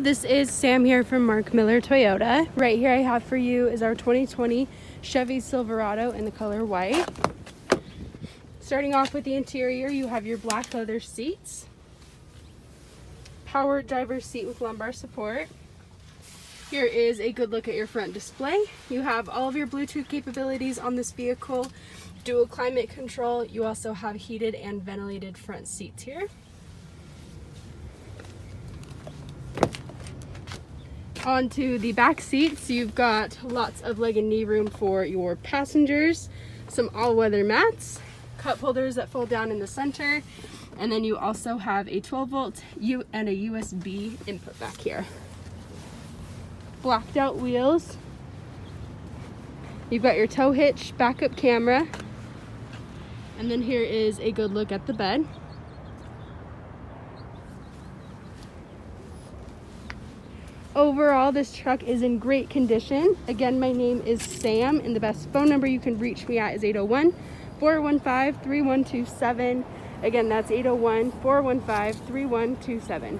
This is Sam here from Mark Miller Toyota. Right here I have for you is our 2020 Chevy Silverado in the color white. Starting off with the interior, you have your black leather seats, power driver's seat with lumbar support. Here is a good look at your front display. You have all of your Bluetooth capabilities on this vehicle, dual climate control. You also have heated and ventilated front seats here. Onto the back seats, you've got lots of leg and knee room for your passengers, some all-weather mats, cup holders that fold down in the center, and then you also have a 12 volt U and a USB input back here. Blacked out wheels. You've got your tow hitch, backup camera, and then here is a good look at the bed. Overall, this truck is in great condition. Again, my name is Sam, and the best phone number you can reach me at is 801 415 3127. Again, that's 801 415 3127.